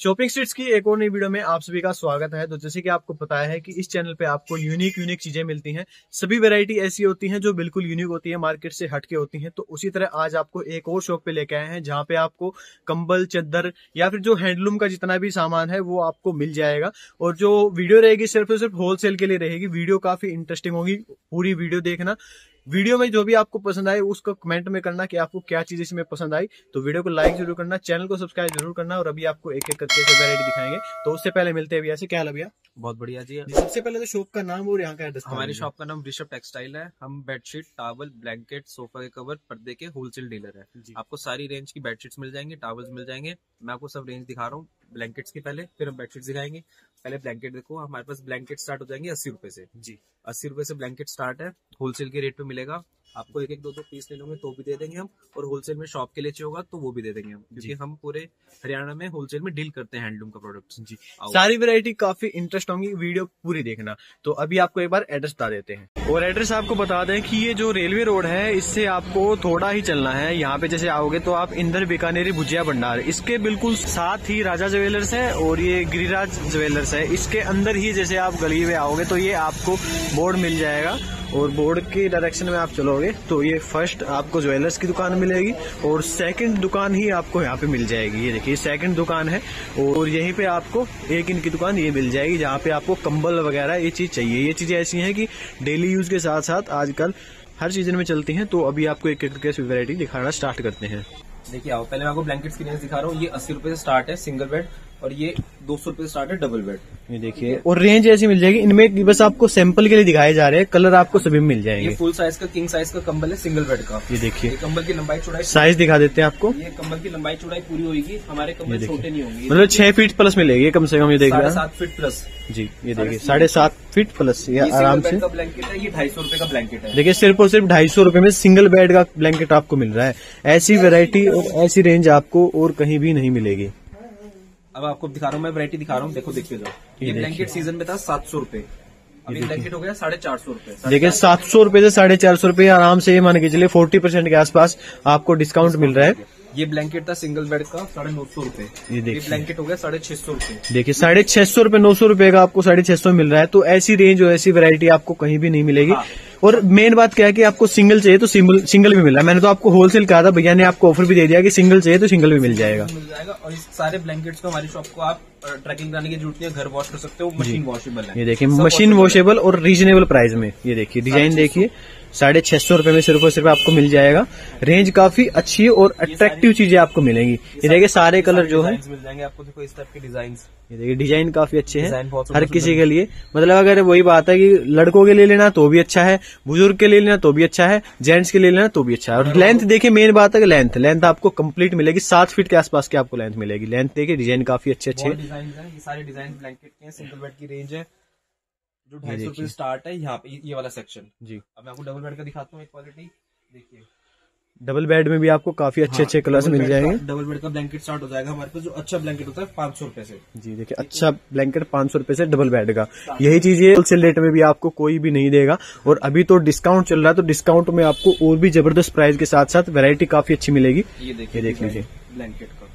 Shopping streets की एक और नई वीडियो में आप सभी का स्वागत है। तो जैसे कि आपको पता है कि इस चैनल पे आपको यूनिक यूनिक चीज़ें मिलती हैं। सभी वैरायटी ऐसी होती हैं जो बिल्कुल यूनिक होती है, मार्केट से हटके होती हैं। तो उसी तरह आज आपको एक और शॉप पे लेके आए हैं, जहाँ पे आपको कंबल, चद्दर या फिर जो हैंडलूम का जितना भी सामान है, वो आपको मिल जाएगा। और जो वीडियो रहेगी सिर्फ़ और सिर्फ़ होलसेल के लिए रहेगी। वीडियो काफ़ी इंटरेस्टिंग होगी, पूरी वीडियो देखना। वीडियो में जो भी आपको पसंद आए उसको कमेंट में करना कि आपको क्या चीज़ इसमें पसंद आई। तो वीडियो को लाइक ज़रूर करना चैनल को सब्सक्राइब ज़रूर करना और अभी आपको एक एक करके वेरायटी दिखाएँगे। तो उससे पहले मिलते हैं भैया से क्या हाल भैया? बहुत बढ़िया जी। सबसे पहले तो शॉप का नाम और यहाँ का एड्रेस हमारी शॉप का नाम ऋषभ टेक्सटाइल है। हम बेडशीट टावल ब्लैंकेट सोफा के कवर पर्दे के होलसेल डीलर है। आपको सारी रेंज की बेडशीट मिल जाएँगे टावल्स मिल जाएँगे। मैं आपको सब रेंज दिखा रहा हूँ। ब्लैंकेट्स के पहले फिर हम बेडशीट दिखाएँगे। पहले ब्लैंकेट देखो हमारे पास ब्लैंकेट स्टार्ट हो जाएँगे अस्सी रुपए से। जी। अस्सी रुपए से ब्लैंकेट स्टार्ट है होलसेल के रेट पे मिलेगा। आपको एक एक दो दो पीस ले लोगे तो भी दे देंगे हम और होलसेल में शॉप के लिए चाहिए होगा तो वो भी दे देंगे हम क्योंकि हम पूरे हरियाणा में होलसेल में डील करते हैं हैंडलूम का प्रोडक्ट जी। सारी वेरायटी काफ़ी इंटरेस्ट होंगी वीडियो पूरी देखना। तो अभी आपको एक बार एड्रेस बता देते हैं। और एड्रेस आपको बता दें कि ये जो रेलवे रोड है इससे आपको थोड़ा ही चलना है। यहाँ पे जैसे आओगे तो आप इंदर बीकानेरी भुजिया भंडार इसके बिल्कुल साथ ही राजा ज्वेलर्स है और ये गिरिराज ज्वेलर्स है। इसके अंदर ही जैसे आप गली में आओगे तो ये आपको बोर्ड मिल जाएगा। और बोर्ड के डायरेक्शन में आप चलोगे तो ये फ़र्स्ट आपको ज्वेलर्स की दुकान मिलेगी और सेकंड दुकान ही आपको यहाँ पे मिल जाएगी। ये देखिए सेकंड दुकान है और यहीं पे आपको एक इनकी दुकान ये मिल जाएगी जहाँ पे आपको कंबल वगैरह ये चीज़ चाहिए। ये चीज़ें ऐसी हैं कि डेली यूज़ के साथ साथ आजकल हर सीज़न में चलती हैं तो अभी आपको एक एक करके वेरायटी दिखाना स्टार्ट करते हैं। देखिए आओ, पहले मैं आपको ब्लैंकेट्स की रेंज दिखा रहा हूँ। ये अस्सी रुपए से स्टार्ट है सिंगल बेड और ये दो सौ रुपए स्टार्ट है डबल बेड ये देखिए और रेंज ऐसी मिल जाएगी। इनमें बस आपको सैंपल के लिए दिखाए जा रहे हैं। कलर आपको सभी मिल जाएँगे। ये फुल साइज़ का किंग साइज़ का कंबल है सिंगल बेड का। ये देखिए। कंबल की लंबाई चौड़ाई साइज़ दिखा देते हैं आपको। ये कंबल की लंबाई चौड़ाई पूरी होगी हमारे कंबल छोटे नहीं होंगे। मतलब छह फीट प्लस मिलेगी कम से कम ये देखिए सात फीट प्लस जी ये देखिए साढ़े सात फीट प्लस ये आराम से। ब्लैंकेट है ये ढाई सौ रुपये का ब्लैंकेट है। देखिए सिर्फ़ और सिर्फ़ ढाई सौ रुपये में सिंगल बेड का ब्लैंकेट आपको मिल रहा है। ऐसी वेरायटी और ऐसी रेंज आपको और कहीं भी नहीं मिलेगी। अब आपको दिखा रहा हूँ मैं वरायटी दिखा रहा हूँ। देखो देखिए जाओ ये ब्लैंकेट सीज़न में था सात सौ रुपये अभी ब्लैंकेट हो गया साढ़े चार सौ रुपये देखिए सात सौ रुपये से साढ़े चार सौ रुपये आराम से ये मान के चलिए फोर्टी परसेंट के आसपास आपको डिस्काउंट मिल रहा है। ये ब्लैंकेट था सिंगल बेड का साढ़े नौ सौ रुपये ये देखिए। ब्लैंकेट हो गया साढ़े छह सौ रुपये देखिए साढ़े छह सौ रुपये नौ सौ रुपये का आपको साढ़े छह सौ मिल रहा है तो ऐसी रेंज और ऐसी वैरायटी आपको कहीं भी नहीं मिलेगी। हाँ। और मेन बात क्या है कि आपको सिंगल चाहिए तो सिंगल सिंगल भी मिल रहा है। मैंने तो आपको होलसेल कहा था भैया ने आपको ऑफ़र भी दे दिया कि सिंगल चाहिए तो सिंगल भी मिल जाएगा। मिल जाएगा। और इस सारे ब्लैंकेट्स को हमारी शॉप को आप ट्रैकिंग कराने की ज़रूरत नहीं है घर वॉश कर सकते हो मशीन वॉशेबल है। ये देखिए मशीन वॉशेबल और रीजनेबल प्राइस में। ये देखिए डिज़ाइन देखिए। साढ़े छह सौ रुपये में सिर्फ़ और सिर्फ़ आपको मिल जाएगा। रेंज काफ़ी अच्छी और अट्रैक्टिव चीज़ें आपको मिलेंगी। ये देखिए सारे कलर जो है। मिल जाएँगे आपको देखो इस तरह के डिज़ाइन ये देखिए डिज़ाइन काफ़ी अच्छे हैं हर किसी के लिए। मतलब अगर वही बात है कि लड़कों के लिए लेना तो भी अच्छा है बुज़ुर्ग के लिए लेना तो भी अच्छा है जेंट्स के लिए लेना तो भी अच्छा है। और लेंथ देखिए मेन बात है कि लेंथ लेंथ आपको कंप्लीट मिलेगी सात फीट के आसपास की आपको लेंथ मिलेगी। लेंथ देखिए डिज़ाइन काफ़ी अच्छे अच्छे है। सारे डिज़ाइन ब्लैंकेट के सिंगल बेड की रेंज है। जो ढाई सौ रुपये स्टार्ट है यहाँ पे ये वाला सेक्शन जी। अब मैं आपको डबल बेड का दिखाता हूँ एक क्वालिटी देखिए। डबल बेड में भी आपको काफ़ी अच्छे अच्छे कलर्स मिल जाएँगे। डबल बेड का ब्लैंकेट स्टार्ट हो जाएगा हमारे पास जो अच्छा ब्लैंकेट होता है पाँच सौ रुपए से। जी देखिए अच्छा ब्लैंकेट पाँच सौ रुपये से डबल बेड का। यही चीज़ ये होलसेल रेट में भी आपको कोई भी नहीं देगा। और अभी तो डिस्काउंट चल रहा है तो डिस्काउंट में आपको और भी ज़बरदस्त प्राइस के साथ साथ वेरायटी काफ़ी अच्छी मिलेगी। ये देखिए देख लीजिए। ब्लैंकेट का।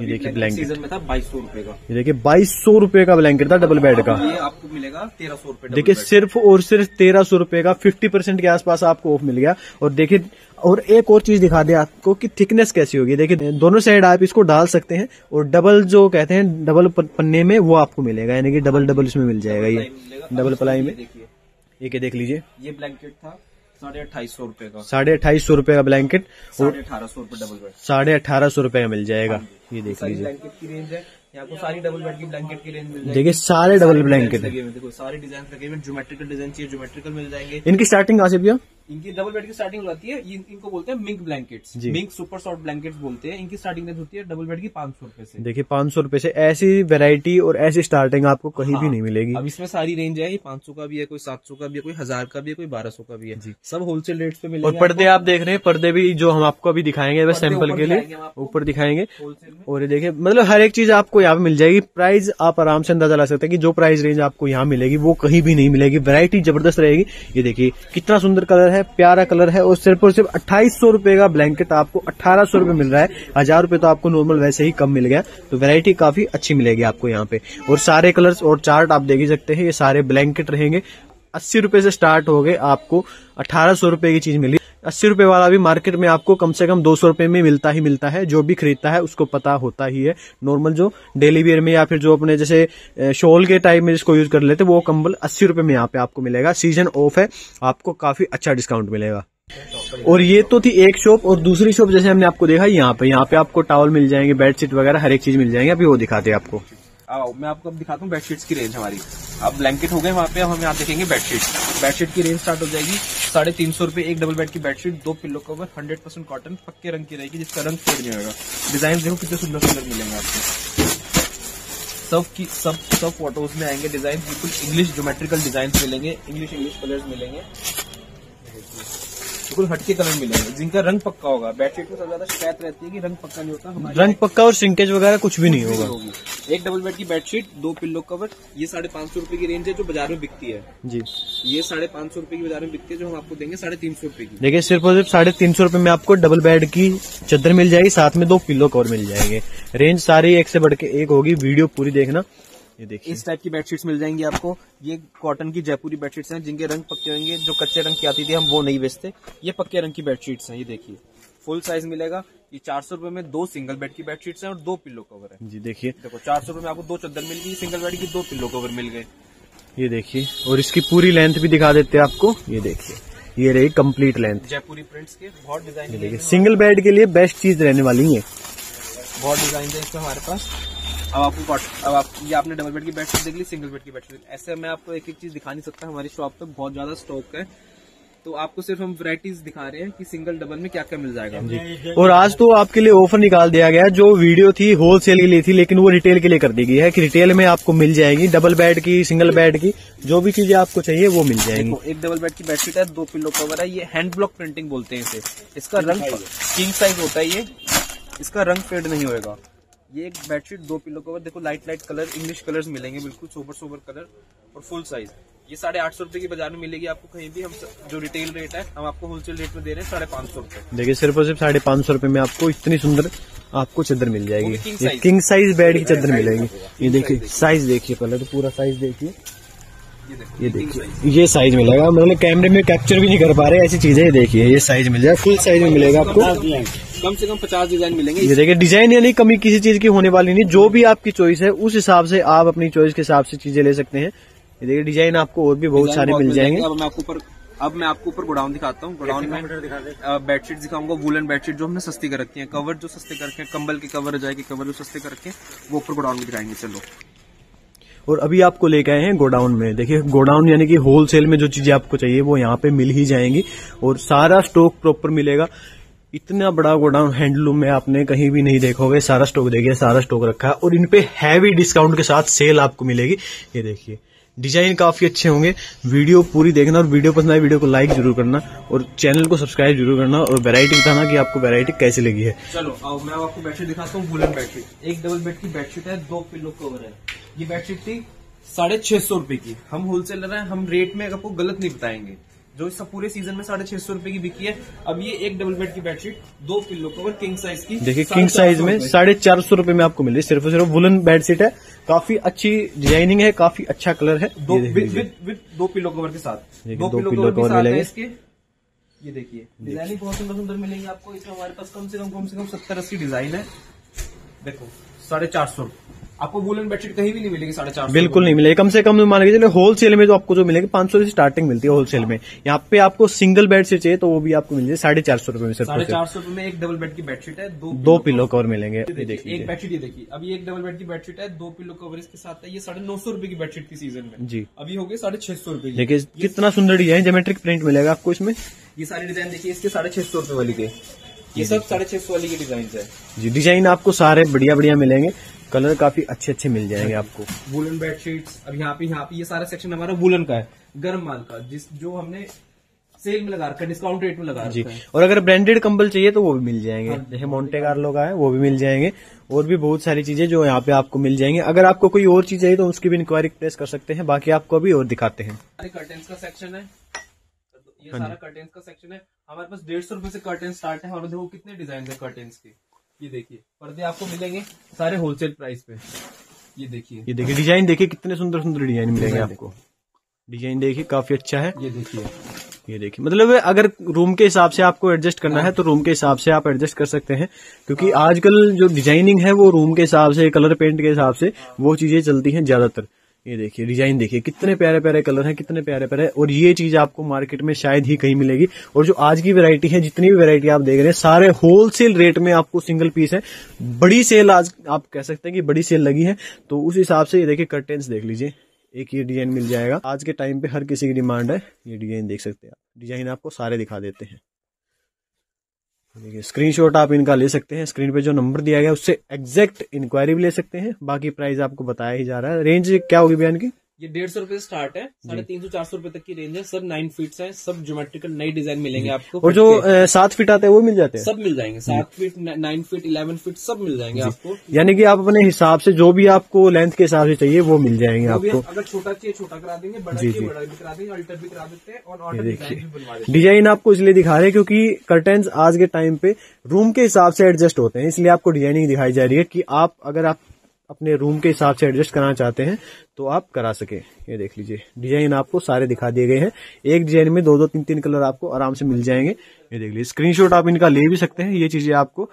ये देखिए ब्लैंकेट सीज़न में था बाईस सौ रुपये का। ये देखिए बाईस सौ रुपये का ब्लैंकेट था डबल बेड का। ये आपको मिलेगा तेरह सौ रुपये देखिए सिर्फ़ और सिर्फ़ तेरह सौ रुपये का फिफ्टी परसेंट के आसपास आपको ऑफ़ मिल गया। और देखिए और एक और चीज़ दिखा दे आपको कि थिकनेस कैसी होगी। देखिए दोनों साइड आप इसको डाल सकते हैं और डबल जो कहते हैं डबल पन्ने में वो आपको मिलेगा। यानी कि डबल डबल इसमें मिल जाएगा ये। डबल प्लाई में। ये देख लीजिए। ये ब्लैंकेट था। साढ़े अट्ठाईस सौ रुपये का। साढ़े अट्ठाईस सौ रुपये का ब्लैंकेट और अठारह सौ रुपये डबल बेड साढ़े अठारह सौ रुपये का मिल जाएगा। हाँ ये देख लीजिए ब्लैंकेट की रेंज है। यहाँ को सारी डबल बेड की ब्लैंकेट की रेंज मिल जाएगी। देखिए सारे डबल ब्लैंकेट देखो सारे डिज़ाइन लगे हुए ज्योमेट्रिकल डिज़ाइन चाहिए ज्योमेट्रिकल मिल जाएँगे। इनकी स्टार्टिंग कहाँ से भैया इनकी डबल बेड की स्टार्टिंग होती है इन, इनको बोलते हैं mink blankets mink super soft blankets बोलते हैं इनकी स्टार्टिंग रेंज होती है डबल बेड की पाँच सौ रुपये से। देखिए पाँच सौ रुपए से ऐसी वेरायटी और ऐसी स्टार्टिंग आपको कहीं हाँ, भी नहीं मिलेगी। अब इसमें सारी रेंज है पाँच सौ का भी है कोई सात सौ का भी है कोई हज़ार का भी है कोई बारह सौ का भी है। जी। सब होलसेल रेट पे मिलेगा और पर्दे आप देख रहे हैं पर्दे भी जो हम आपको अभी दिखाएँगे बस सैंपल के लिए ऊपर दिखाएँगे। और ये देखिए मतलब हर एक चीज़ आपको यहाँ पे मिल जाएगी प्राइस आप आराम से अंदाज़ा ला सकते हैं कि जो प्राइस रेंज आपको यहाँ मिलेगी वो कहीं भी नहीं मिलेगी वेरायटी ज़बरदस्त रहेगी। ये देखिए कितना सुंदर कलर है, प्यारा कलर है और सिर्फ़ और सिर्फ़ अट्ठाईस सौ रुपये का ब्लैंकेट आपको अठारह सौ रुपये मिल रहा है। हज़ार रुपये तो आपको नॉर्मल वैसे ही कम मिल गया। तो वेरायटी काफ़ी अच्छी मिलेगी आपको यहाँ पे। और सारे कलर्स और चार्ट आप देख ही सकते हैं, ये सारे ब्लैंकेट रहेंगे। अस्सी रुपए से स्टार्ट हो गए, आपको अठारह सौ रुपए की चीज़ मिली। अस्सी रुपए वाला भी मार्केट में आपको कम से कम दो सौ रुपए में मिलता ही मिलता है, जो भी खरीदता है उसको पता होता ही है। नॉर्मल जो डेली वेयर में या फिर जो अपने जैसे शॉल के टाइप में जिसको यूज़ कर लेते वो कंबल अस्सी रुपए में यहाँ पे आपको मिलेगा। सीज़न ऑफ़ है, आपको काफ़ी अच्छा डिस्काउंट मिलेगा। और ये तो थी एक शॉप और दूसरी शॉप जैसे हमने आपको देखा, यहाँ पे यहाँ पे आपको टावल मिल जाएँगे बेडशीट वगैरह, हर एक चीज़ मिल जाएँगे। अभी वो दिखाते हैं आपको। आओ, मैं आपको अब दिखाता हूँ बेडशीट्स की रेंज हमारी। अब ब्लैंकेट हो गए वहाँ पे, अब हम यहाँ देखेंगे बेडशीट बेडशीट की रेंज स्टार्ट हो जाएगी। साढ़े तीन सौ रुपए एक डबल बेड की बेडशीट दो pillow cover hundred percent cotton पक्के रंग की रहेगी, जिसका रंग फेड नहीं होगा। डिज़ाइन देखो कितने सुंदर सुंदर मिलेंगे आपको। सब की, सब सब फ़ोटोज़ में आएँगे डिज़ाइन बिल्कुल इंग्लिश ज्योमेट्रिकल डिज़ाइन मिलेंगे इंग्लिश इंग्लिश कलर्स मिलेंगे। बिल्कुल हटके कलर मिलेंगे। जिनका रंग पक्का होगा। बेडशीट में सबसे ज़्यादा शिकायत रहती है कि रंग पक्का नहीं होता हमारे रंग पक्का और सिंकेज वगैरह कुछ भी नहीं होगा। एक डबल बेड की बेडशीट दो पिल्लो कवर ये साढ़े पाँच सौ रुपये की रेंज है जो बाज़ार में बिकती है। जी। ये साढ़े पाँच सौ रुपये की बाज़ार में बिकती है जो हम आपको देंगे साढ़े तीन सौ रुपये की। देखिए सिर्फ़ और सिर्फ़ साढ़े तीन सौ रुपये में आपको डबल बेड की चादर मिल जाएगी साथ में दो पिल्लो कवर मिल जाएँगे। रेंज सारी एक से बढ़ के एक होगी वीडियो पूरी देखना। ये देखिए। इस टाइप की बेडशीट्स मिल जाएँगी आपको। ये कॉटन की जयपुरी बेडशीट्स हैं जिनके रंग पक्के होंगे जो कच्चे रंग की आती थी हम वो नहीं बेचते। ये पक्के रंग की बेडशीट्स हैं ये देखिए। फुल साइज़ मिलेगा। ये चार सौ रुपए में दो सिंगल बेड की बेडशीट्स हैं और दो पिल्लो कवर है। जी देखिए। देखो चार सौ रुपए में आपको दो चादर मिल गई सिंगल बेड की दो पिल्लो कवर मिल गए। ये देखिए। और इसकी पूरी लेंथ भी दिखा देते हैं आपको। ये देखिए। ये रही कंप्लीट लेंथ जयपुरी प्रिंट्स के बहुत डिज़ाइन देखिए। सिंगल बेड के लिए बेस्ट चीज़ रहने वाली है बहुत डिज़ाइन है इसमें हमारे पास। अब आपको अब आप ये आपने डबल बेड की बेडशीट देख ली सिंगल बेड की बेडशीट ऐसे मैं आपको एक एक चीज़ दिखा नहीं सकता हमारी शॉप पे बहुत ज़्यादा स्टॉक है। तो आपको सिर्फ़ हम वैरायटीज दिखा रहे हैं कि सिंगल डबल में क्या क्या मिल जाएगा। और आज तो आपके लिए ऑफ़र निकाल दिया गया जो वीडियो थी होलसेल के लिए थी लेकिन वो रिटेल के लिए कर दी गई है कि रिटेल में आपको मिल जाएगी डबल बेड की सिंगल बेड की जो भी चीज़ें आपको चाहिए वो मिल जाएगी। एक डबल बेड की बेडशीट है दो पिल्लो कवर है ये हैंड ब्लॉक प्रिंटिंग बोलते हैं इसे। इसका रंग किंग साइज़ होता है ये। इसका रंग फेड नहीं होएगा। ये एक बेडशीट दो पिल्लो कवर देखो light light colour English colours मिलेंगे बिल्कुल सोबर सोबर कलर और फुल साइज़ ये साढ़े आठ सौ रुपए की बाज़ार में मिलेगी आपको कहीं भी। हम जो रिटेल रेट है हम आपको होलसेल रेट में दे रहे हैं साढ़े पाँच सौ रुपए। देखिए सिर्फ़ और सिर्फ़ साढ़े पाँच सौ रुपए में आपको इतनी सुंदर आपको चादर मिल जाएगी। किंग साइज़ बेड की चादर मिलेगी। ये देखिए साइज़ देखिए पहले तो पूरा साइज़ देखिए। ये देखो ये king देखिए। ये साइज़ मिलेगा। मतलब कैमरे में कैप्चर भी नहीं कर पा रहे ऐसी चीज़ें ये देखिए। ये साइज़ मिल जाएगा फुल साइज़ में मिलेगा आपको। कम से कम पचास डिज़ाइन मिलेंगे। ये देखिए डिज़ाइन यानी कमी किसी चीज़ की होने वाली नहीं। जो भी आपकी चॉइस है उस हिसाब से आप अपनी चॉइस के हिसाब से चीज़ें ले सकते हैं। ये देखिए डिज़ाइन आपको और भी बहुत सारे मिल जाएँगे। अब मैं आपको ऊपर अब मैं आपको ऊपर गोडाउन दिखाता हूँ। गोडाउन में बेडशीट दिखाऊँगा वुलन बेडशीट जो हमने सस्ती कर रखी है। कवर जो सस्ते कर रखे हैं कंबल के कवर रजाई के कवर जो सस्ते कर रखे हैं वो ऊपर गोडाउन में दिखाएँगे। चलो। और अभी आपको लेके आए हैं गोडाउन में। देखिए गोडाउन यानी कि होलसेल में जो चीज़ें आपको चाहिए वो यहाँ पे मिल ही जाएँगी। और सारा स्टॉक प्रॉपर मिलेगा। इतना बड़ा गोडाउन हैंडलूम में आपने कहीं भी नहीं देखोगे सारा स्टॉक देखिए, सारा स्टॉक रखा है, और इन पे हैवी डिस्काउंट के साथ सेल आपको मिलेगी। ये देखिए डिज़ाइन काफ़ी अच्छे होंगे। वीडियो पूरी देखना और वीडियो पसंद आए वीडियो को लाइक ज़रूर करना और चैनल को सब्सक्राइब ज़रूर करना और वैरायटी बताना कि आपको वैरायटी कैसी लगी है। चलो, आओ, मैं आपको बेडशीट दिखाता हूँ वुलन बेडशीट एक डबल बेड की बेडशीट है, दो पिल्लो कवर है। ये बेडशीट थी साढ़े छह सौ रुपये की। हम होलसेलर हैं, हम रेट में आपको गलत नहीं बताएँगे। जो इस पूरे सीज़न में साढ़े छह सौ रुपये की बिकी है। अब ये एक डबल बेड की बेडशीट दो पिल्लो कवर किंग साइज़ की देखिए किंग साइज़ में साढ़े चार सौ रुपये में आपको मिल रही है। सिर्फ़ और सिर्फ़ वुलन बेडशीट है। काफ़ी अच्छी डिज़ाइनिंग है काफ़ी अच्छा कलर है। दो विद विद दो पिलो कवर के साथ। दो पिलो कवर साथ इसके। ये देखिए डिज़ाइनिंग बहुत सुंदर सुंदर मिलेंगे आपको। इसमें हमारे पास कम से कम कम से कम सत्तर अस्सी डिज़ाइन है। देखो साढ़े चार सौ। आपको वुलन बेडशीट कहीं भी नहीं मिलेगी साढ़े चार बिल्कुल नहीं मिलेगी। कम से कम मान के चले होलसेल में तो आपको जो मिलेगी पाँच सौ से स्टार्टिंग मिलती है होलसेल में। यहाँ पे आपको सिंगल बेड से चाहिए तो वो भी आपको मिल जाए साढ़े चार सौ रुपए में साढ़े चार सौ रुपए में एक डबल बेड की बेडशीट है दो दो पिलो कवर मिलेंगे। एक बेडशीट ये देखिए। अभी एक डबल बेड की बेडशीट है दो पिलो कवर इसके साथ है। ये साढ़े नौ सौ रुपए की बेडशीट की सीज़न में। जी। अभी हो गई साढ़े छह सौ रुपए देखिए कितना सुंदर डिज़ाइन जोमेट्रिक प्रिंट मिलेगा आपको इसमें। ये सारी डिज़ाइन देखिए इसके साढ़े छह सौ रुपए वाली के। ये सब साढ़े छह सौ वाली के डिज़ाइन है। जी डिज़ाइन आपको सारे बढ़िया बढ़िया मिलेंगे। कलर काफ़ी अच्छे अच्छे मिल जाएँगे आपको। वुलन बेडशीट्स अब यहाँ पे यहाँ पे ये सारा सेक्शन हमारा वुलन का है गर्म माल का जिस जो हमने सेल में लगा रखा है डिस्काउंट रेट में लगा जी। रखा है। और अगर ब्रांडेड कंबल चाहिए तो वो भी मिल जाएँगे। जैसे मोन्टे कार्लो का है वो भी मिल जाएँगे। और भी बहुत सारी चीज़ें जो यहाँ पे आपको मिल जाएँगे। अगर आपको कोई और चीज़ चाहिए तो उसकी भी इंक्वायरी प्लेस कर सकते हैं। बाकी आपको अभी और दिखाते हैं। हमारे का सेक्शन है। ये हाँ सारा का सेक्शन है। हमारे पास डेढ़ सौ रुपए से कर्टेन स्टार्ट है हमारे देखो कितने डिज़ाइन है कर्टेन्स के। ये देखिए पर्दे आपको मिलेंगे सारे होलसेल प्राइस पे। ये देखिए। ये देखिए डिज़ाइन देखिए कितने सुंदर सुंदर डिज़ाइन मिलेंगे आपको। डिज़ाइन देखिए काफ़ी अच्छा है। ये देखिए। ये देखिए मतलब अगर रूम के हिसाब से आपको एडजस्ट करना है तो रूम के हिसाब से आप एडजस्ट कर सकते हैं क्योंकि आजकल जो डिज़ाइनिंग है वो रूम के हिसाब से कलर पेंट के हिसाब से वो चीज़ें चलती हैं ज़्यादातर। ये देखिए डिज़ाइन देखिए, कितने प्यारे प्यारे कलर हैं, कितने प्यारे प्यारे और ये चीज़ आपको मार्केट में शायद ही कहीं मिलेगी। और जो आज की वैरायटी है, जितनी भी वैरायटी आप देख रहे हैं, सारे होलसेल रेट में आपको सिंगल पीस है। बड़ी सेल आज आप कह सकते हैं कि बड़ी सेल लगी है। तो उस हिसाब से ये देखिए कर्टेन्स देख लीजिए। एक ये डिज़ाइन मिल जाएगा। आज के टाइम पे हर किसी की डिमांड है। ये डिज़ाइन देख सकते हैं आप। डिज़ाइन आपको सारे दिखा देते हैं। देखिए स्क्रीनशॉट आप इनका ले सकते हैं। स्क्रीन पे जो नंबर दिया गया, उससे एग्जैक्ट इंक्वायरी भी ले सकते हैं। बाकी प्राइस आपको बताया ही जा रहा है। रेंज क्या होगी बयान की? ये डेढ़ सौ रुपए से स्टार्ट है साढ़े तीन सौ चार सौ रुपए तक की रेंज है। सब नाइन फीट है सब ज्योमेट्रिकल नई डिज़ाइन मिलेंगे आपको। और जो सात फीट आते हैं वो मिल जाते हैं? सब मिल जाएँगे सात feet nine feet eleven feet सब मिल जाएँगे आपको। यानी कि आप अपने हिसाब से जो भी आपको लेंथ के हिसाब से चाहिए वो मिल जाएँगे आपको। अगर छोटा चाहिए छोटा करा देंगे बड़ा चाहिए बड़ा भी करा देंगे अल्टर भी करा देते हैं और डिज़ाइन आपको इसलिए दिखा रहे हैं क्योंकि कर्टन आज के टाइम पे रूम के हिसाब से एडजस्ट होते हैं इसलिए आपको डिज़ाइनिंग दिखाई जा रही है कि आप अगर आप अपने रूम के हिसाब से एडजस्ट कराना चाहते हैं तो आप करा सके। ये देख लीजिए, डिज़ाइन आपको सारे दिखा दिए गए हैं। एक डिज़ाइन में दो दो, तीन तीन कलर आपको आराम से मिल जाएँगे। ये देख लीजिए स्क्रीनशॉट आप इनका ले भी सकते हैं, ये चीज़ें आपको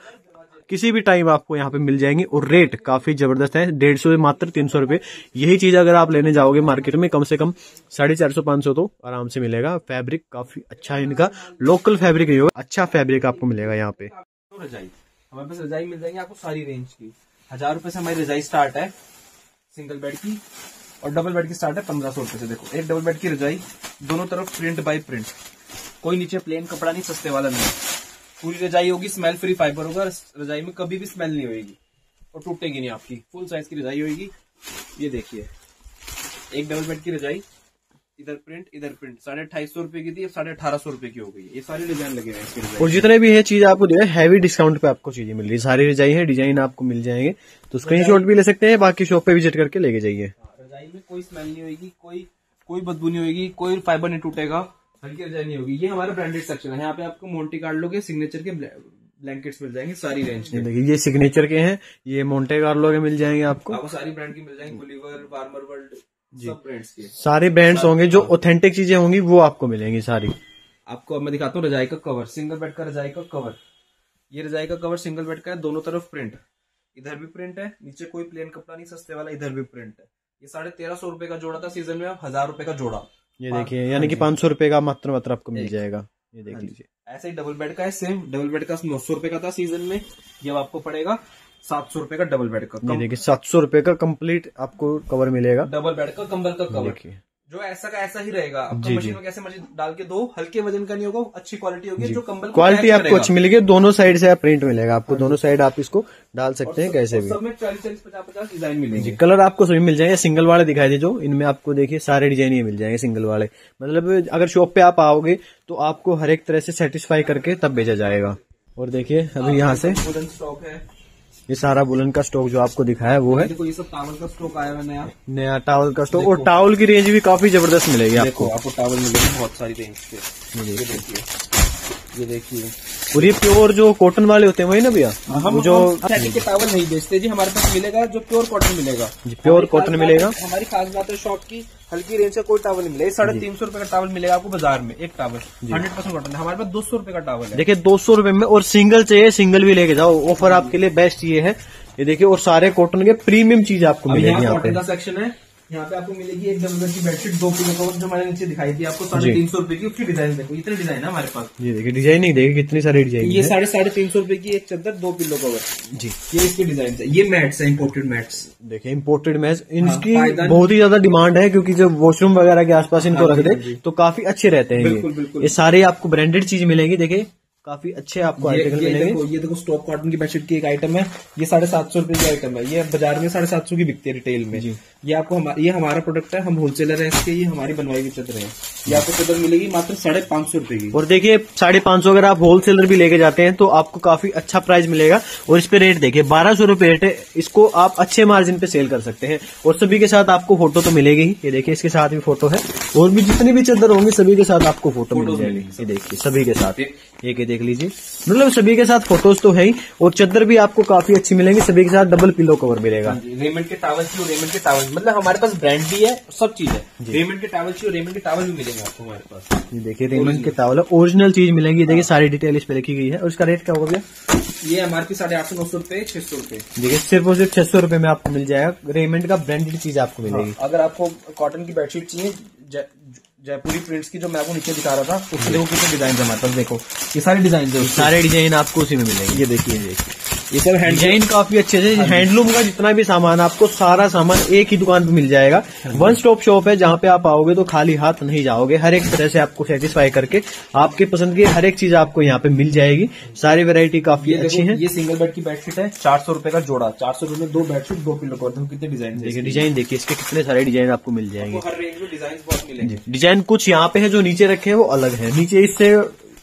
किसी भी टाइम आपको यहाँ पे मिल जाएँगी और रेट काफ़ी ज़बरदस्त है, डेढ़ सौ मात्र तीन सौ रुपए। यही चीज़ अगर आप लेने जाओगे मार्केट में, कम से कम साढ़े चार सौ, पाँच सौ तो आराम से मिलेगा। फैब्रिक काफ़ी अच्छा है इनका लोकल फैब्रिक नहीं होगा अच्छा फैब्रिक आपको मिलेगा यहाँ पे। रजाई, हमारे पास रजाई मिल जाएँगे आपको सारी रेंज की। हज़ार रुपए से हमारी रजाई स्टार्ट है सिंगल बेड की, और डबल बेड की स्टार्ट है पंद्रह सौ रुपए से। देखो, एक डबल बेड की रजाई, दोनों तरफ़ प्रिंट बाय प्रिंट कोई नीचे प्लेन कपड़ा नहीं, सस्ते वाला नहीं। पूरी रजाई होगी स्मेल फ्री फाइबर होगा रजाई में कभी भी स्मेल नहीं होगी और टूटेगी नहीं आपकी। फुल साइज़ की रजाई होगी ये देखिए, एक डबल बेड की रजाई इधर प्रिंट इधर प्रिंट साढ़े अट्ठाईस सौ रुपए की थी साढ़े अठारह सौ रुपए की हो गई। ये सारे डिज़ाइन लगे हैं इसकी और जितने भी है चीज़ आपको जो है हैवी डिस्काउंट पे आपको चीज़ें मिल रही है। सारी रजाई है डिज़ाइन आपको मिल जाएँगे। तो स्क्रीनशॉट भी ले सकते हैं बाकी शॉप पे विज़िट करके लेके जाइए। हाँ, रजाई में कोई स्मेल नहीं होगी कोई कोई बदबू नहीं होगी कोई फाइबर नहीं टूटेगा। हल्की रजाई नहीं होगी। ये हमारा ब्रांडेड सेक्शन है। यहाँ पे आपको मोन्टी कार्लो के सिग्नेचर के ब्लैंकेट्स मिल जाएँगे सारी रेंज के। देखिए ये सिग्नेचर के हैं ये मोन्टे कार्लो के मिल जाएँगे आपको। आपको सारी ब्रांड की मिल जाएँगे। गुलीवर वार्मर वर्ल्ड के। सारे ब्रांड्स होंगे जो ऑथेंटिक चीज़ें होंगी वो आपको मिलेंगी सारी। आपको अब मैं दिखाता हूँ रजाई का कवर सिंगल बेड का रजाई का कवर ये रजाई का कवर सिंगल बेड का है दोनों तरफ़ प्रिंट इधर भी प्रिंट है नीचे कोई प्लेन कपड़ा नहीं सस्ते वाला इधर भी प्रिंट है। ये साढ़े तेरह सौ रुपए का जोड़ा था सीज़न में अब हज़ार रुपए का जोड़ा। ये देखिए यानी कि पाँच सौ रुपए का मात्र मात्र आपको मिल जाएगा। ये देख लीजिए। ऐसे ही डबल बेड का है सेम डबल बेड का नौ सौ रुपए का था सीज़न में ये आपको पड़ेगा सात सौ रुपये का डबल बेड का देखिए सात सौ रुपये का कंप्लीट आपको कवर मिलेगा। डबल बेड का कंबल का कवर देखिए। जो ऐसा का ऐसा ही रहेगा। आपको मशीन में कैसे मर्ज़ी डाल के दो हल्के वज़न का नहीं होगा अच्छी क्वालिटी होगी जो। कंबल क्वालिटी आपको अच्छी मिलेगी दोनों साइड से आप प्रिंट मिलेगा। आपको दोनों साइड आप इसको डाल सकते हैं कैसे भी। सब चालीस चालीस पचास पचास डिज़ाइन मिलेंगे। कलर आपको सभी मिल जाएँगे। सिंगल वाले दिखाई दे जो इनमें आपको देखिए सारे डिज़ाइन ये मिल जाएँगे सिंगल वाले। मतलब अगर शॉप पे आप आओगे तो आपको हर एक तरह से सेटिस्फाई करके तब भेजा जाएगा। और देखिए अभी यहाँ से स्टॉक है। ये सारा बुलन का स्टॉक जो आपको दिखाया वो है। देखो ये सब टावल का स्टॉक आया है नया। नया टावल का स्टॉक और टावल की रेंज भी काफ़ी ज़बरदस्त मिलेगी आपको। आपको टावल मिलेगी बहुत सारी रेंज के ये देखिए। ये देखिए। और ये प्योर जो कॉटन वाले होते हैं वही ना भैया? वो जो के टावल नहीं बेचते जी हमारे पास मिलेगा जो प्योर कॉटन मिलेगा। जी, प्योर कॉटन मिलेगा। हमारी खास बात है शॉप की हल्की रेंज का कोई टावल नहीं मिलेगा। साढ़े तीन सौ रुपए का टावल मिलेगा आपको बाज़ार में एक टावल हंड्रेड परसेंट कॉटन हमारे पास दो सौ रुपए का टावल है। देखिए दो सौ रुपए में और सिंगल चाहिए सिंगल भी लेके जाओ। ऑफ़र आपके लिए बेस्ट ये है। ये देखिए और सारे कॉटन के प्रीमियम चीज़ आपको मिलेगी यहाँ पे। सेक्शन है। यहाँ पे आपको मिलेगी एक डबल बेड की बेडशीट दो किलो कवर जो हमारे नीचे दिखाई थी आपको साढ़े तीन सौ रुपए की उसकी डिज़ाइन देखो इतने डिज़ाइन है हमारे पास। ये देखिए डिज़ाइन नहीं देखिए कितनी सारी डिज़ाइन ये साढ़े साढ़े तीन सौ रुपए की एक चादर दो पिल्लो कवर जी। ये इसकी डिज़ाइन है ये मैट्स है इम्पोर्टेड मैट्स देखिए इम्पोर्टेड मैच इनकी पायदान- बहुत ही ज़्यादा डिमांड है क्योंकि जब वॉशरूम वगैरह के आसपास इनको हाँ रख दे हाँ तो काफ़ी अच्छे रहते हैं ये। सारे आपको ब्रांडेड चीज़ मिलेगी देखिए। काफ़ी अच्छे आपको आर्टिकल ये मिलेंगे। देखो ये देखो स्टॉक कॉटन की बेडशीट की एक आइटम है। ये साढ़े सात सौ रुपए की आइटम है। ये बाज़ार में साढ़े सात सौ की बिकती है रिटेल में। जी। ये आपको हमा, ये हमारा प्रोडक्ट है। हम होलसेलर है इसके। ये हमारी बनवाई हुई चादर है। ये आपको चादर मिलेगी मात्र साढ़े पाँच सौ रुपए की। और देखिए साढ़े पाँच सौ अगर आप होलसेलर भी लेके जाते हैं तो आपको काफ़ी अच्छा प्राइस मिलेगा। और इस पे रेट देखिए बारह सौ रुपये रेट है। इसको आप अच्छे मार्जिन पे सेल कर सकते हैं। और सभी के साथ आपको फ़ोटो तो मिलेगी ही। ये देखिए इसके साथ भी फ़ोटो है। और भी जितनी भी चादर होंगी सभी के साथ आपको फ़ोटो मिल जाएगी। ये देखिए सभी के साथ। एक ये देख लीजिए। मतलब सभी के साथ फ़ोटोज़ तो है ही और चादर भी आपको काफ़ी अच्छी मिलेंगी सभी के साथ डबल पिलो कवर मिलेगा। रेमंड के टावल चाहिए रेमंड के टावल मतलब हमारे पास ब्रांड भी है सब चीज़ है। रेमंड के टावल चाहिए रेमंड के टावल भी मिलेंगे आपको हमारे पास। ये देखिए रेमंड के टावल ओरिजिनल चीज़ मिलेंगी देखिए सारी डिटेल इस पे लिखी गई है। और इसका रेट क्या होगा भैया? ये एमआरपी साढ़े आठ सौ नौ सौ रुपये छह सौ रुपये देखिए सिर्फ़ और सिर्फ़ छह सौ रुपये में आपको मिल जाएगा रेमंड का ब्रांडेड चीज़ आपको मिलेगी। अगर आपको कॉटन की बेडशीट चाहिए जयपुरी प्रिंट्स की जो मैं आपको नीचे दिखा रहा था उसमें देखो कितने डिज़ाइन है हमारे पास। देखो ये सारे डिज़ाइन है सारे डिज़ाइन आपको उसी में मिलेंगे। ये देखिए ये देखिए। ये सब हैंड काफ़ी अच्छे से हैंडलूम का जितना भी सामान आपको सारा सामान एक ही दुकान पे मिल जाएगा। वन स्टॉप शॉप है जहाँ पे आप आओगे तो खाली हाथ नहीं जाओगे। हर एक तरह से आपको सेटिस्फाई करके आपके पसंद की हर एक चीज़ आपको यहाँ पे मिल जाएगी। सारी वेरायटी काफ़ी अच्छी है। ये सिंगल बेड की बेडशीट है चार सौ रुपये का जोड़ा। चार सौ रुपये में दो बेडशीट दो पिलो देखो कितने डिज़ाइन देखिए डिज़ाइन देखिए इसके कितने सारे डिज़ाइन आपको मिल जाएँगे। हर रेंज में डिज़ाइन बहुत मिलेंगे। डिज़ाइन कुछ यहाँ पे है जो नीचे रखे हैं वो अलग है। नीचे इससे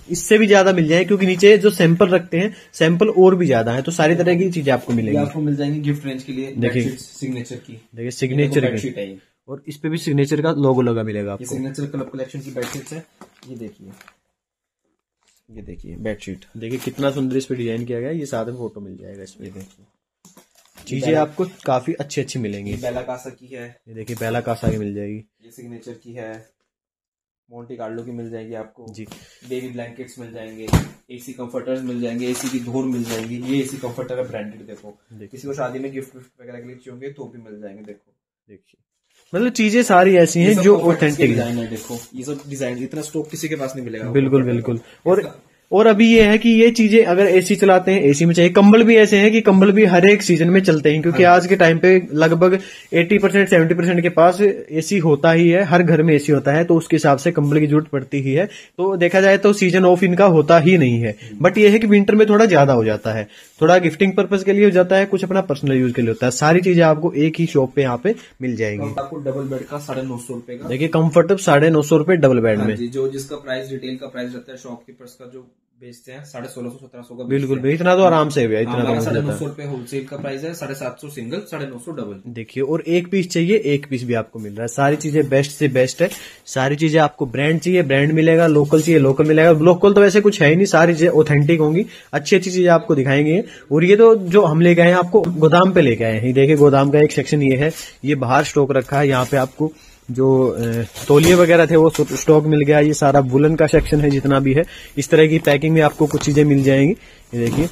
इससे भी ज़्यादा मिल जाए क्योंकि नीचे जो सैंपल रखते हैं सैंपल और भी ज़्यादा है तो सारी तरह की चीज़ें आपको मिलेंगी। आपको मिल जाएँगी गिफ्ट रेंज के लिए देखिए। सिग्नेचर की। देखिए सिग्नेचर की। और इस पे भी सिग्नेचर का लोगो लगा मिलेगा आपको। सिग्नेचर क्लब कलेक्शन की बेडशीट है। ये देखिए। ये देखिए बेडशीट देखिए कितना सुंदर इस पे डिज़ाइन किया गया ये साथ में फ़ोटो मिल जाएगा इसमें देखिए। चीज़ें आपको काफ़ी अच्छी अच्छी मिलेंगी बेला कासा की है। ये देखिए पहला कासा की मिल जाएगी। ये सिग्नेचर की है। मोंटी कार्लो की मिल जाएगी आपको। जी। बेबी ब्लैंकेट्स मिल जाएँगे एसी कंफर्टर्स मिल जाएँगे एसी की धूर मिल जाएगी ये एसी कंफर्टर है ब्रांडेड देखो। किसी को शादी में गिफ्ट वगैरह के लिए चाहिए होंगे तो भी मिल जाएँगे देखो। देखिए। मतलब चीज़ें सारी ऐसी हैं जो ऑथेंटिक डिज़ाइन है। देखो। ये सब डिज़ाइन इतना स्टॉक किसी के पास नहीं मिलेगा। बिल्कुल बिल्कुल। और और अभी ये है कि ये चीज़ें अगर एसी चलाते हैं एसी में चाहिए। कंबल भी ऐसे हैं कि कंबल भी हर एक सीज़न में चलते हैं क्योंकि आज के टाइम पे लगभग 80 परसेंट सेवेंटी परसेंट के पास एसी होता ही है हर घर में एसी होता है तो उसके हिसाब से कंबल की ज़रूरत पड़ती ही है। तो देखा जाए तो सीज़न ऑफ़ इनका होता ही नहीं है। बट ये है कि विंटर में थोड़ा ज़्यादा हो जाता है। थोड़ा गिफ्टिंग पर्पज के लिए हो जाता है कुछ अपना पर्सनल यूज़ के लिए होता है। सारी चीज़ें आपको एक ही शॉप पे यहाँ पे मिल जाएँगी। आपको डबल बेड का साढ़े नौ सौ रुपये का? देखिए कंफर्टेबल साढ़े नौ सौ रुपये डबल बेड हाँ में। जो जिसका प्राइस रिटेल का प्राइस रहता है शॉपकीपर्स का जो बेचते हैं साढ़े सोलह सौ सत्रह सौ का बिल्कुल भाई इतना तो आराम से भैया इतना तो हमारा मिल साढ़े नौ सौ रुपए होलसेल का प्राइस है साढ़े सात सौ सिंगल साढ़े नौ सौ डबल देखिए और एक पीस चाहिए एक पीस भी आपको मिल रहा है। सारी चीज़ें बेस्ट से बेस्ट है। सारी चीज़ें आपको ब्रांड चाहिए ब्रांड मिलेगा लोकल चाहिए लोकल मिलेगा। लोकल तो वैसे कुछ है ही नहीं सारी चीज़ें ऑथेंटिक होंगी। अच्छी अच्छी चीज़ें आपको दिखाएँगे। और ये तो जो हम लेके आए हैं आपको गोदाम पे लेके आए हैं। देखिए गोदाम का एक सेक्शन ये है। ये बाहर स्टॉक रखा है यहाँ पे आपको जो तौलिए वगैरह थे, वो स्टॉक मिल गया, ये सारा वुलन का सेक्शन है जितना भी है। इस तरह की पैकिंग में आपको कुछ चीज़ें मिल जाएँगी। ये देखिए,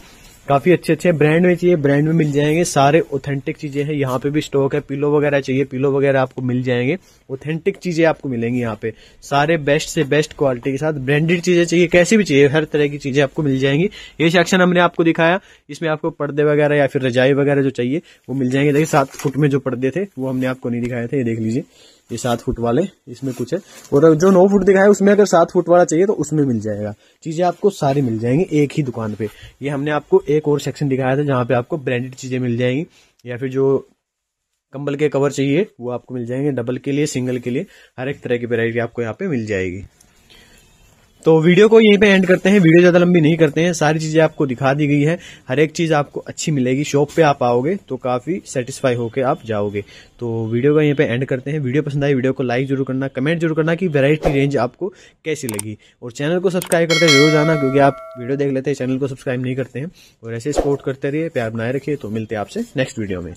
काफ़ी अच्छे अच्छे ब्रांड में चाहिए ब्रांड में मिल जाएँगे। सारे ऑथेंटिक चीज़ें हैं। यहाँ पे भी स्टॉक है। पिलो वगैरह चाहिए पिलो वगैरह आपको मिल जाएँगे। ऑथेंटिक चीज़ें आपको मिलेंगी यहाँ पे। सारे बेस्ट से बेस्ट क्वालिटी के साथ ब्रांडेड चीज़ें चाहिए। कैसी भी चाहिए, हर तरह की चीज़ें आपको मिल जाएँगी। ये सेक्शन हमने आपको दिखाया। इसमें आपको पर्दे वगैरह या फिर रजाई वगैरह जो चाहिए, वो मिल जाएँगे। देखिए, सात फुट में जो पर्दे थे, वो हमने आपको नहीं दिखाए थे। ये देख लीजिए। ये सात फुट वाले, इसमें कुछ है। और जो नौ फुट दिखाया, उसमें अगर सात फुट वाला चाहिए तो उसमें मिल जाएगा। चीज़ें आपको सारी मिल जाएँगी एक ही दुकान पे। ये हमने आपको एक और सेक्शन दिखाया था, जहाँ पे आपको ब्रांडेड चीज़ें मिल जाएँगी। या फिर जो कंबल के कवर चाहिए, वो आपको मिल जाएँगे डबल के लिए सिंगल के लिए। हर एक तरह की वेरायटी आपको यहाँ पे मिल जाएगी। तो वीडियो को यहीं पे एंड करते हैं। वीडियो ज़्यादा लंबी नहीं करते हैं। सारी चीज़ें आपको दिखा दी गई है। हर एक चीज़ आपको अच्छी मिलेगी। शॉप पे आप आओगे तो काफ़ी सेटिस्फाई होकर आप जाओगे। तो वीडियो का यहीं पे एंड करते हैं। वीडियो पसंद आई, वीडियो को लाइक ज़रूर करना कमेंट ज़रूर करना कि वैरायटी रेंज आपको कैसी लगी। और चैनल को सब्सक्राइब करते ज़रूर जाना क्योंकि आप वीडियो देख लेते हैं चैनल को सब्सक्राइब नहीं करते हैं। और ऐसे सपोर्ट करते रहिए, प्यार बनाए रखिए। तो मिलते हैं आपसे नेक्स्ट वीडियो में।